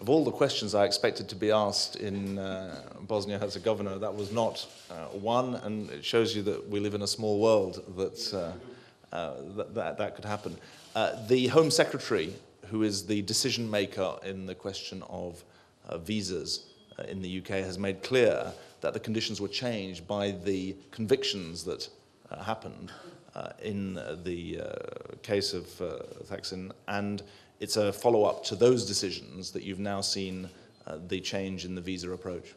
Of all the questions I expected to be asked in uh, Bosnia Herzegovina, that was not uh, one, and it shows you that we live in a small world that uh, uh, that, that, that could happen. Uh, the Home Secretary, who is the decision maker in the question of uh, visas in the UK, has made clear that the conditions were changed by the convictions that happened in the case of Thaksin, and it's a follow-up to those decisions that you've now seen uh, the change in the visa approach.